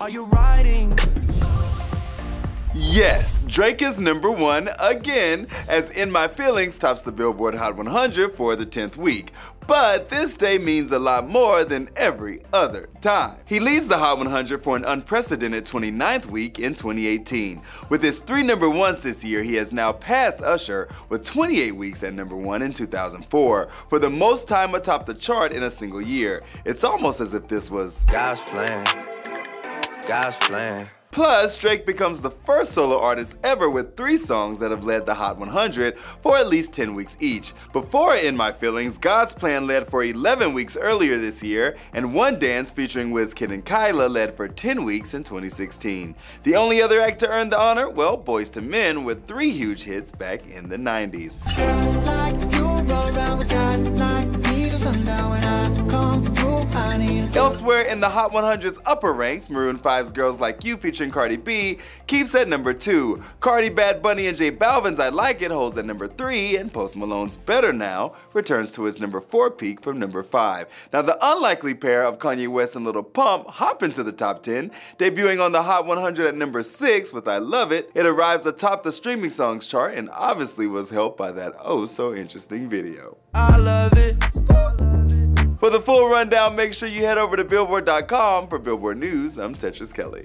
Are you riding? Yes, Drake is number one again, as In My Feelings tops the Billboard Hot 100 for the 10th week. But this day means a lot more than every other time. He leads the Hot 100 for an unprecedented 29th week in 2018. With his three number ones this year, he has now passed Usher with 28 weeks at number one in 2004 for the most time atop the chart in a single year. It's almost as if this was God's plan. God's plan. Plus, Drake becomes the first solo artist ever with three songs that have led the Hot 100 for at least 10 weeks each. Before In My Feelings, God's Plan led for 11 weeks earlier this year, and One Dance featuring Wizkid and Kyla led for 10 weeks in 2016. The only other act to earn the honor, well, Boyz II Men with three huge hits back in the 90s. Elsewhere in the Hot 100's upper ranks, Maroon 5's Girls Like You featuring Cardi B keeps at number 2. Cardi, Bad Bunny, and J Balvin's I Like It holds at number 3, and Post Malone's Better Now returns to its number 4 peak from number 5. Now the unlikely pair of Kanye West and Lil Pump hop into the top 10, debuting on the Hot 100 at number 6 with I Love It. It arrives atop the streaming songs chart and obviously was helped by that oh so interesting video. I love it. For the full rundown, make sure you head over to Billboard.com. For Billboard News, I'm Tetris Kelly.